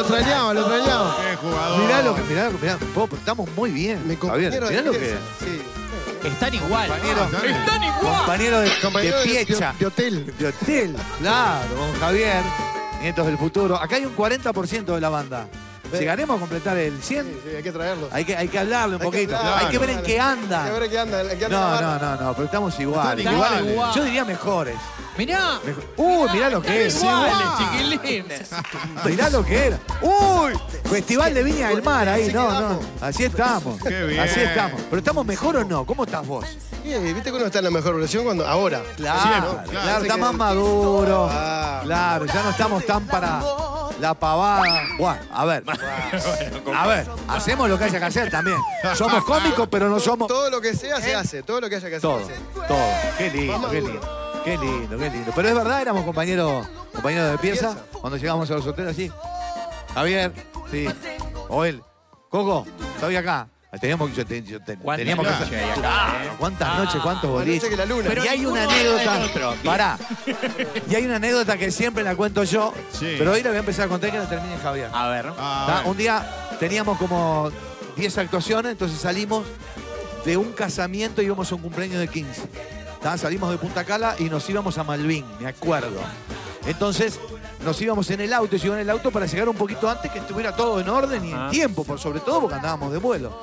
lo extrañaba, lo extrañaba. Qué jugador. Mirá lo que, mirá lo que, mirá, estamos muy bien. Mi Javier, compañero mirá de lo que. pieza. Sí. Están igual. Compañero. bien. Están igual. Compañero de, Compañero de de, piecha. de- de hotel. De hotel. Claro, con Javier. Nietos del futuro. Acá hay un 40% de la banda. Llegaremos a completar el 100. Sí, sí, hay que traerlo. Hay que, hay que hablarle un Hay que poquito. hablar, hay que ver en claro. qué Hay que anda. ver qué anda, qué anda la No, barra. no, no, no, pero estamos iguales. Están Iguales. iguales. Yo diría mejores. Mirá. Uy, mirá lo que es. Iguales, chiquilines. Mirá lo que era. Uy, Festival de Viña del Mar ahí. No, no. Así estamos. Qué bien. Así estamos. Pero estamos mejor o no? ¿Cómo estás vos? Sí, Viste que uno está en la mejor versión cuando. Ahora. Claro, Siempre, claro, claro. está más maduro. Ah. Claro, ya no estamos tan para la pavada. Bueno, a ver. A ver, hacemos lo que haya que hacer también. Somos cómicos, pero no somos. Todo lo que sea se hace. Todo lo que haya que hacer. Todo, se hace. todo. Qué lindo, qué lindo. Qué lindo, qué lindo. Pero es verdad, éramos compañeros, compañeros de pieza cuando llegamos a los hoteles así. Javier, sí. O él. Coco, estoy acá. Teníamos, yo te- yo te- ¿Cuántas teníamos que hacer- eh? ¿Cuántas noches, cuántos boliches? la luna. Pero y hay una anécdota. otro. Pará. Y hay una anécdota que siempre la cuento yo, Sí. pero hoy la voy a empezar a contar y que la termine Javier. A ver. Ah. Un día teníamos como 10 actuaciones, entonces salimos de un casamiento y íbamos a un cumpleaños de 15. ¿Tá? Salimos de Punta Cala y nos íbamos a Malvin, me acuerdo. Entonces nos íbamos en el auto, y yo en el auto para llegar un poquito antes que estuviera todo en orden y en Ah. tiempo, por sobre todo porque andábamos de vuelo.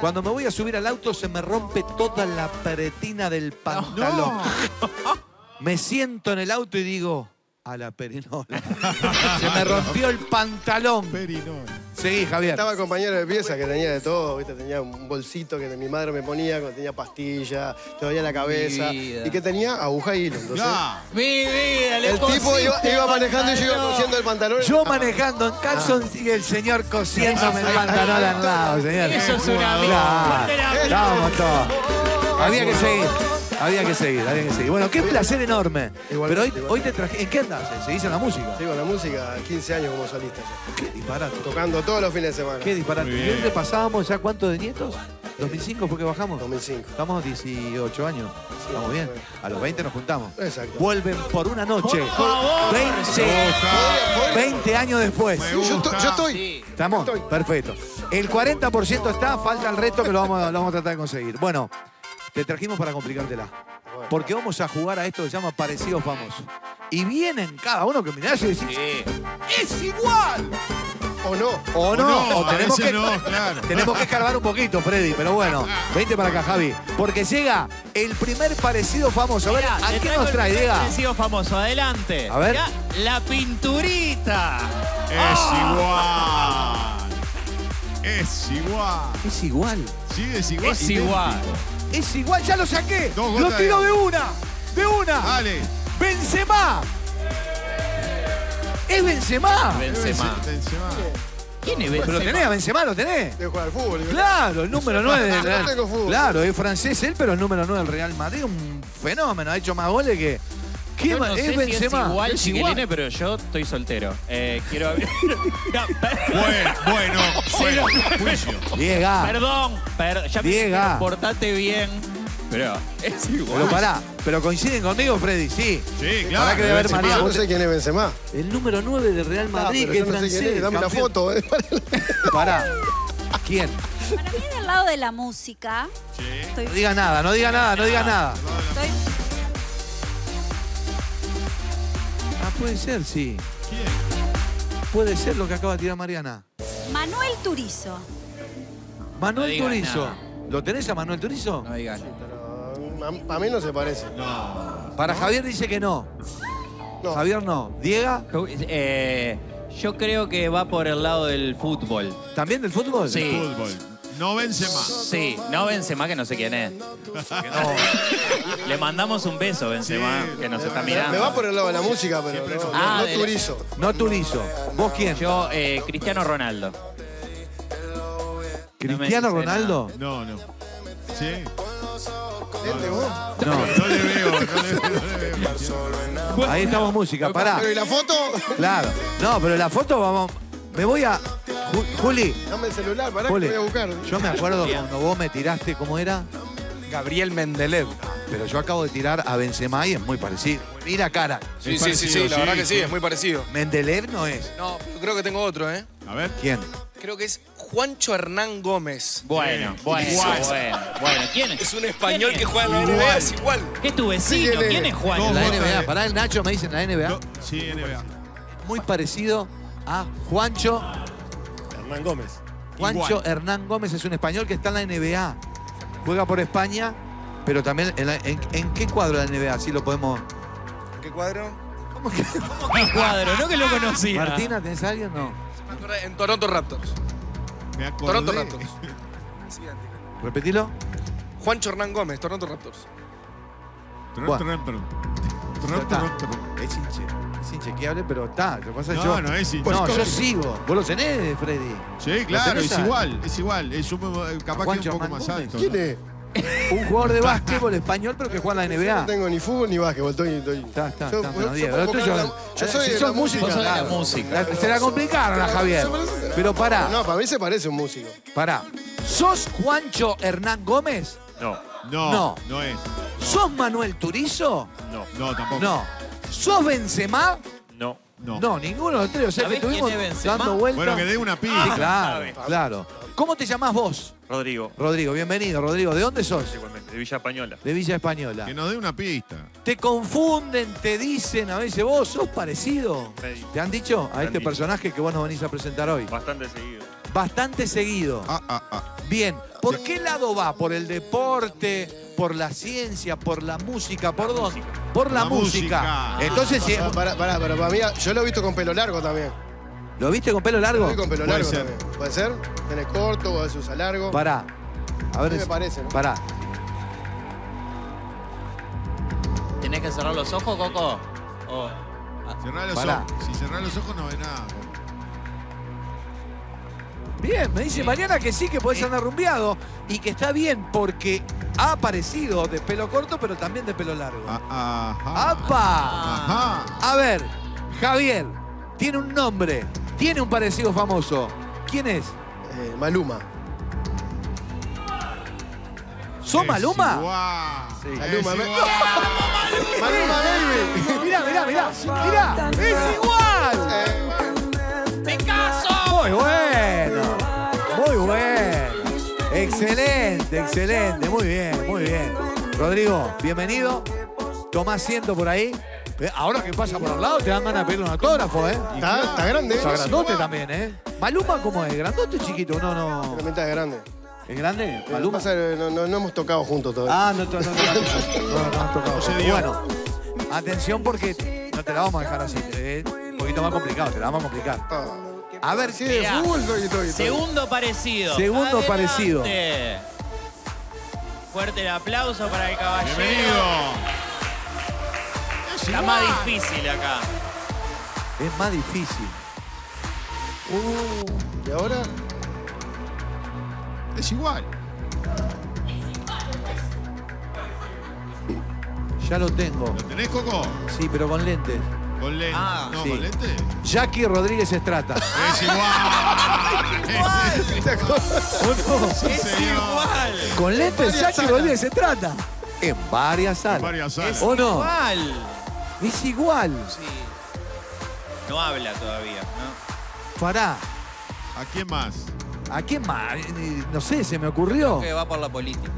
Cuando me voy a subir al auto se me rompe toda la pretina del pantalón. Me siento en el auto y digo, a la perinola. se me rompió el pantalón. Perino. Seguí, Javier. Estaba compañero de pieza que tenía de todo, ¿viste? tenía un bolsito que mi madre me ponía, cuando tenía pastilla, te dolía la cabeza, vida. y que tenía aguja y hilo. Entonces. Mi vida, le el tipo iba, iba manejando y yo iba cosiendo el pantalón. Yo Ah, manejando en calzón y el señor cosiéndome el pantalón al lado, señor. Eso es una Claro. mierda. Estábamos todos. Había que seguir. Había que seguir, había que seguir. Bueno, qué placer enorme. Igualmente, Pero hoy, igualmente. hoy te traje. ¿En qué andas? ¿Seguís en la música? Sigo en la música, 15 años como solista ya, Qué disparate. tocando todos los fines de semana. Qué disparate. Muy ¿Y bien. hoy repasábamos ya cuánto de nietos? ¿2005 fue que bajamos? 2005. Estamos 18 años. Estamos bien. A los 20 nos juntamos. Exacto. Vuelven por una noche. Por favor. 20, ¿Podría- 20 años después. Yo, estoy- yo estoy. Sí. ¿Estamos? Estoy. Perfecto. El 40% está, falta el resto que lo vamos, a- lo vamos a tratar de conseguir. Bueno, te trajimos para complicártela. Bueno. Porque vamos a jugar a esto que se llama parecido famoso. Y vienen cada uno que mirás y decís, Sí. ¡es igual! ¿O no? O no, no, o a tenemos que, no, claro. tenemos que escarbar un poquito, Freddy. Pero bueno, vente para acá, Javi. Porque llega el primer parecido famoso. A ver, Mirá, ¿a qué nos trae, Diega? parecido famoso, adelante. A ver. Mirá, la pinturita. Es Ah. igual. Es igual. Es igual. Sí, es igual. Es idéntico. igual. Es igual, ya lo saqué. Dos Lo tiro de de una. De una. Dale. Benzema. Es Benzema. Benzema. Benzema. ¿Quién es Pero lo Benzema? tenés, a Benzema lo tenés. De jugar al fútbol. Claro, el número 9 del Real. Claro, es francés él, pero el número 9 del Real Madrid, un fenómeno, ha hecho más goles que. ¿Qué no es sé si Benzema? es igual, Es chiquiline, pero yo estoy soltero. Eh, quiero abrir... No, Bueno, bueno, bueno. Juicio. Diega. Perdón, per- ya me Diega. portate bien, pero es igual. Pero pará, pero coinciden conmigo, Freddy, sí. Sí, Pará claro. que debe haber Benzema. María. Yo no sé quién es Benzema. El número 9 del Real Ah, Madrid, pero que es no sé quién francés. es. Dame campeón. foto. eh. Pará. ¿Quién? Para mí del lado de la música, Sí. estoy, No diga nada, no diga nada, no diga nada. Puede ser, sí. ¿Quién? Puede ser lo que acaba de tirar Mariana. Manuel Turizo. Manuel No digas Turizo. nada. ¿Lo tenés a Manuel Turizo? No digan. Para mí no se parece. Para Javier dice que no. No. Javier no. ¿Diega? Eh, yo creo que va por el lado del fútbol. ¿También del fútbol? Sí. Fútbol. No vence más. Sí, no Benzema que no sé quién es. Le mandamos un beso, Benzema, Sí, que nos está mirando. me va por el lado de la música, pero no, no. no, Ah, no Turizo. No Turizo. ¿Vos quién? Yo, eh, Cristiano Ronaldo. ¿Cristiano Ronaldo? No, no. Sí. ¿Este vos? No. No le veo, no le veo, no le veo. Ahí estamos música, pará. Pero ¿y la foto? Claro. No, pero la foto vamos. Me voy a. Ju- Juli, Dame el celular, pará Juli. que voy a buscar. Yo me acuerdo cuando vos me tiraste, ¿cómo era? Gabriel Mendelev. Pero yo acabo de tirar a Benzema y es muy parecido. Mira cara. Sí, sí, sí, sí, la sí, verdad que sí, sí. es muy parecido. Mendeleev no es. No, pero creo que tengo otro, ¿eh? A ver. ¿Quién? Creo que es Juancho Hernán Gómez. Bueno, Sí. bueno, bueno, bueno. ¿Quién es? Es un español ¿Quién que juega en la Igual. NBA, es igual. ¿Qué es tu vecino? ¿Quién es? ¿Quién es Juan? No. La NBA. Pará, el Nacho me dicen la NBA. No, sí, NBA. Muy parecido a Juancho. Hernán Gómez. Juancho Igual. Hernán Gómez es un español que está en la NBA. Juega por España, pero también en, la- en- ¿en qué cuadro de la NBA? Así lo podemos. ¿Qué cuadro? ¿Cómo que? ¿Qué cuadro? No que lo conocía. Martina, ¿tenés a alguien? No. En Toronto Raptors. Me acordé. Toronto Raptors. Repetilo. Juancho Hernán Gómez, Toronto Raptors. Tron, está. tron, tron. Es hinche. Es inchequeable, pero está. Lo que pasa es No, yo. no es. No, yo sigo. ¿Vos lo tenés, Freddy? Sí, claro, tenés es a- igual, es igual. Es un, capaz Juancho que un poco más alto. ¿Quién ¿no? es? Un jugador de básquetbol español, pero que juega en la Yo no NBA. tengo ni fútbol ni básquetbol, estoy... estoy- Está, está, Yo- está. yo- pero yo Diego, puedo lo tuyo- comprar la- yo eh, soy si de sos la músico, Vos sos de la claro. música. La- Se la complicaron a Javier. Pero pará, No, para mí se parece un músico. pará. ¿Sos Juancho Hernán Gómez? No, No, No. no, es. ¿Sos Manuel Turizo? no, No, tampoco. No. ¿Sos Benzema? no. No. No, ninguno de los tres. O sea que ¿Sabés quién estuvimos es Benzema? dando vueltas. Bueno, que dé una Sí, pista. claro, claro. ¿Cómo te llamás vos? Rodrigo, Rodrigo, bienvenido, Rodrigo. ¿De dónde sos? igualmente, de Villa Española. De Villa Española. Que nos dé una pista. Te confunden, te dicen a veces, vos sos parecido. ¿Te han dicho a han este dicho. personaje que vos nos venís a presentar hoy? Bastante seguido. Bastante seguido. Ah, ah, ah. Bien, ¿por qué lado va? ¿Por el deporte? ¿Por la ciencia? ¿Por la música? ¿Por dónde? Por la, La música. música. Entonces, si Pará, pará, pará, para mí, yo lo he visto con pelo largo también. ¿lo viste con pelo Lo largo? vi con pelo Puede largo ser. también. ¿Puede ser? Tiene corto o a veces usa largo. Pará. A ver, mí me parece, ¿no? Pará. ¿Tenés que cerrar los ojos, Coco? O- Cerrá los Pará. ojos. Si cerrás los ojos no ve nada. Bien, me dice Mariana que sí, que podés andar rumbeado y que está bien porque ha aparecido de pelo corto, pero también de pelo largo. Ah, ajá. ¡Apa! Ajá. A ver, Javier, tiene un nombre, tiene un parecido famoso. ¿Quién es? Eh, Maluma. ¿Sos Es Maluma? Sí. Maluma, me-. Maluma, baby. Mirá, mirá, mirá, mirá, es igual. Eh, ¡Me caso! Muy bueno, muy bueno. Excelente, excelente, muy bien, muy bien. Rodrigo, bienvenido. Tomá asiento por ahí. Eh, Ahora que pasa por al lado te dan ganas de pedirle un autógrafo, ¿eh? está, está grande. Está grandote también, ¿eh? Maluma, ¿cómo es? ¿Grandote o chiquito? No, no. Realmente es grande. ¿Es grande? ¿Maluma? no, no- no hemos tocado juntos todavía. Ah, no, no, no, no, no, tocado. Bueno, atención porque no te la vamos a dejar así. Es un poquito más complicado, te la vamos a complicar. A ver, Sí, de Mirá. fútbol estoy, estoy, estoy. Segundo parecido. Segundo Adelante. parecido. Fuerte el aplauso para el caballero. Bienvenido. Es Está más difícil acá. es más difícil. ¿Y ahora? Es igual. Ya lo tengo. ¿Lo tenés, Coco? Sí, pero con lentes. Con lente. Ah, no, sí. con lente. Jackie Rodríguez Estrata. Es igual. Señor. Igual. Con varias Jackie salas. Rodríguez Estrata. En varias salas. Varias salas. ¿O no? Igual. Es igual. Sí. No habla todavía, ¿no? Pará. ¿A quién más? ¿A quién más? No sé, se me ocurrió. Que va por la política.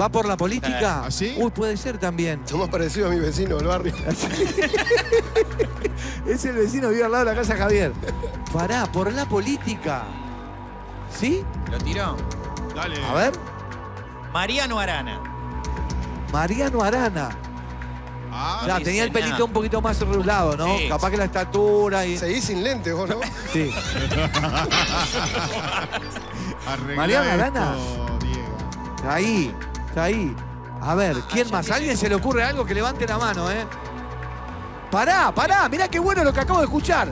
¿Va por la política? ¿Ah, sí? Uy, puede ser también. Somos parecidos a mi vecino del barrio. es el vecino que vive al lado de la casa Javier. Pará, por la política. ¿Sí? ¿Lo tiró? Dale. A ver. Mariano Arana. Mariano Arana. Ah, Ya, dice tenía el pelito nada. un poquito más rulado, ¿no? Sí. Capaz que la estatura y. Seguís sin lentes vos, ¿no? Sí. arreglá Mariano esto, Arana. Diego. Está ahí. Está ahí. A ver, ¿quién más? ¿A alguien se le ocurre algo que levante la mano, eh? Pará, pará. Mirá qué bueno lo que acabo de escuchar.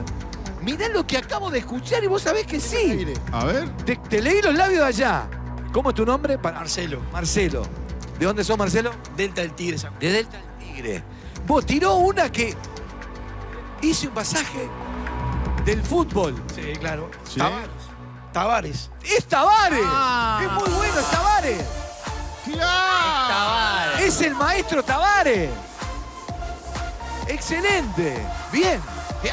Mirá lo que acabo de escuchar y vos sabés que sí. A ver. Te, te leí los labios de allá. ¿Cómo es tu nombre? Pa- Marcelo. Marcelo. ¿De dónde sos, Marcelo? Delta del Tigre. De Delta del Tigre. Vos tiró una que hice un pasaje del fútbol. Sí, claro. Sí. Tavares. Tavares. ¡Es Tavares! Ah. ¡Es muy bueno, es Tavares! ¡Es el maestro Tavares! ¡Excelente! Bien.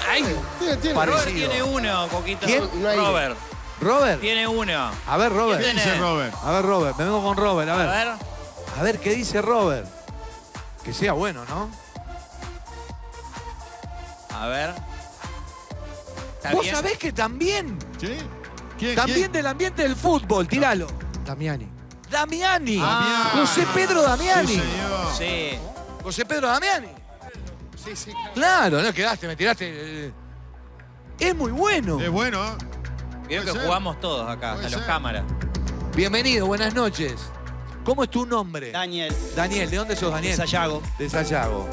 Ay, Tiene, tiene. Parecido. Robert tiene uno, Coquito. ¿Quién? No hay- Robert. Robert. Tiene uno. A ver, Robert. ¿Qué dice? Robert? A ver, Robert. Me vengo con Robert. A A ver. ver. A ver qué dice Robert. Que sea bueno, ¿no? A ver. ¿Está Vos bien? sabés que también, ¿Sí? ¿Quién? también quién? del ambiente del fútbol, tiralo. Damiani. Damiani. Ah, José Pedro Damiani. Sí, señor. Sí. José Pedro Damiani. Sí, sí. Claro, no quedaste, me tiraste. eh. Es muy bueno. Es bueno, ¿eh? Vieron que Puede ser. jugamos todos acá, los cámaras. Bienvenido, buenas noches. ¿Cómo es tu nombre? Daniel, Daniel, ¿de dónde sos, Daniel? Sayago. De Sayago.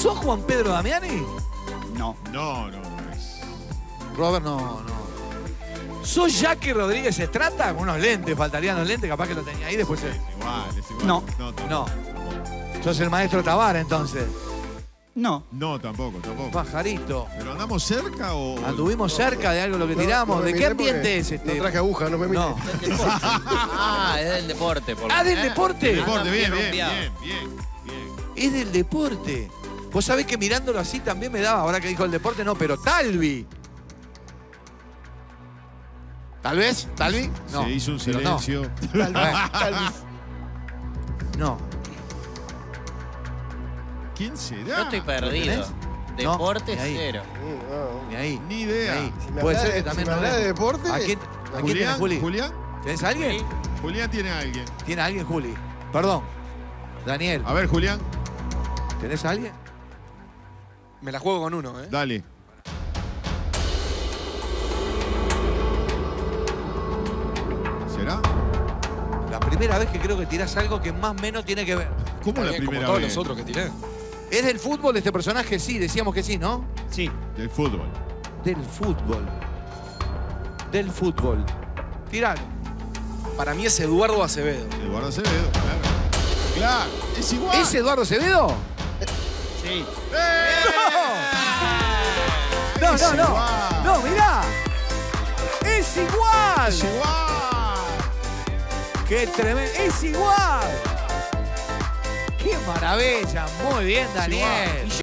¿Sos Juan Pedro Damiani? No. No, no, no es. Robert, no, no. ¿Sos Jackie Rodríguez Estrata? Con unos lentes, faltarían los lentes, capaz que lo tenía ahí después. Es igual, es igual. No. No. No. Sos el maestro Tabara, entonces. No. No, tampoco, tampoco. Pajarito. ¿Pero andamos cerca o...? Anduvimos cerca de algo lo que No, tiramos. no ¿De qué ambiente es este? No traje aguja, no me miré. No. Ah, es del deporte. Por Ah, del ¿eh? deporte. Deporte, Anda bien, bien bien, rumbeado. bien, bien, bien. Es del deporte. Vos sabés que mirándolo así también me daba, ahora que dijo el deporte, no, pero Talvi. ¿Tal vez? ¿Talvi? No. Se hizo un pero no. silencio. Tal vez, tal vez. No. ¿Quién será? Yo estoy perdido. Deporte No, ni ahí. cero. No. Ni ahí. Ni Ni idea. ahí. Si me Puede ser de- que también si me no hablas vea. de deporte, ¿A quién, ¿a quién Julián, Juli? Julián, ¿Tenés a alguien? Sí. Julián tiene a alguien. ¿Tiene a alguien, Juli? Perdón. Daniel, A ver, Julián, ¿tenés a alguien? Me la juego con uno, ¿eh? dale. Primera vez que creo que tirás algo que más o menos tiene que ver. ¿Cómo la primera como todos vez? los otros que tiré. ¿Es del fútbol este personaje? Sí, decíamos que sí, ¿no? Sí. Del fútbol. Del fútbol. Del fútbol. Tiralo. Para mí es Eduardo Acevedo. Eduardo Acevedo, claro. Claro, es igual. ¿Es Eduardo Acevedo? Sí. No, Es no, no. igual. No, mirá. Es igual. Es igual. Qué tremendo. Es igual. Qué maravilla. Muy bien, Daniel.